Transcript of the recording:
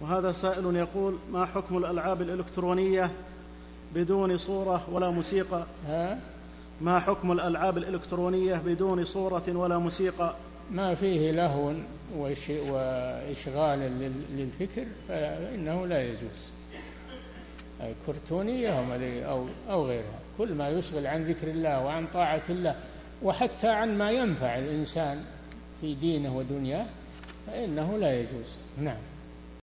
وهذا سائل يقول ما حكم الألعاب الإلكترونية بدون صورة ولا موسيقى؟ ها؟ ما حكم الألعاب الإلكترونية بدون صورة ولا موسيقى؟ ما فيه لهو وإشغال للفكر فإنه لا يجوز. كرتونية أو أو غيرها. كل ما يشغل عن ذكر الله وعن طاعة الله وحتى عن ما ينفع الإنسان في دينه ودنياه فإنه لا يجوز. نعم.